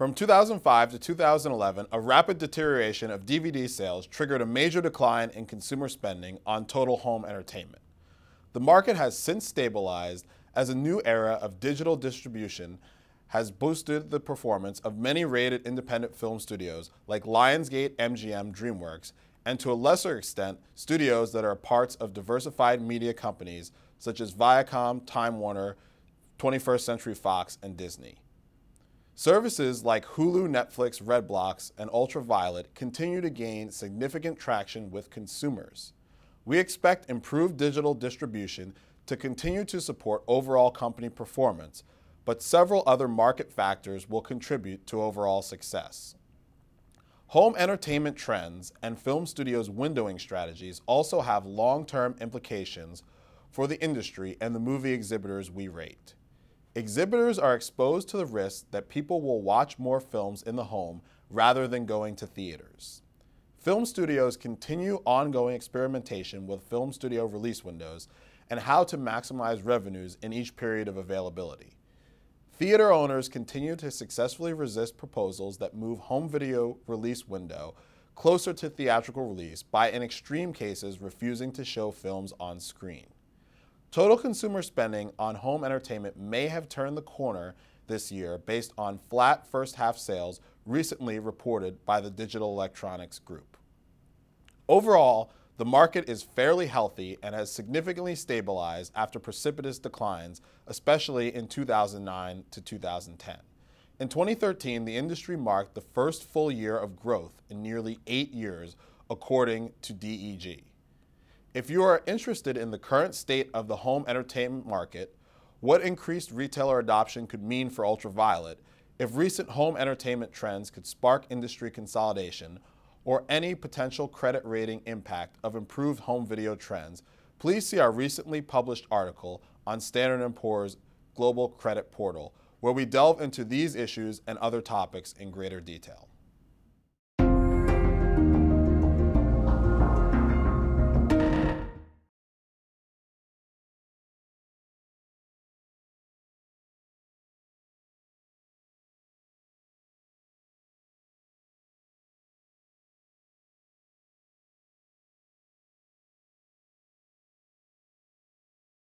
From 2005 to 2011, a rapid deterioration of DVD sales triggered a major decline in consumer spending on total home entertainment. The market has since stabilized as a new era of digital distribution has boosted the performance of many rated independent film studios like Lionsgate, MGM, DreamWorks, and to a lesser extent, studios that are parts of diversified media companies such as Viacom, Time Warner, 21st Century Fox, and Disney. Services like Hulu, Netflix, Redbox, and Ultraviolet continue to gain significant traction with consumers. We expect improved digital distribution to continue to support overall company performance, but several other market factors will contribute to overall success. Home entertainment trends and film studios' windowing strategies also have long-term implications for the industry and the movie exhibitors we rate. Exhibitors are exposed to the risk that people will watch more films in the home rather than going to theaters. Film studios continue ongoing experimentation with film studio release windows and how to maximize revenues in each period of availability. Theater owners continue to successfully resist proposals that move home video release window closer to theatrical release by in extreme cases refusing to show films on screen. Total consumer spending on home entertainment may have turned the corner this year based on flat first half sales recently reported by the Digital Electronics Group. Overall, the market is fairly healthy and has significantly stabilized after precipitous declines, especially in 2009 to 2010. In 2013, the industry marked the first full year of growth in nearly eight years, according to DEG. If you are interested in the current state of the home entertainment market, what increased retailer adoption could mean for Ultraviolet, if recent home entertainment trends could spark industry consolidation, or any potential credit rating impact of improved home video trends, please see our recently published article on Standard & Poor's Global Credit Portal, where we delve into these issues and other topics in greater detail.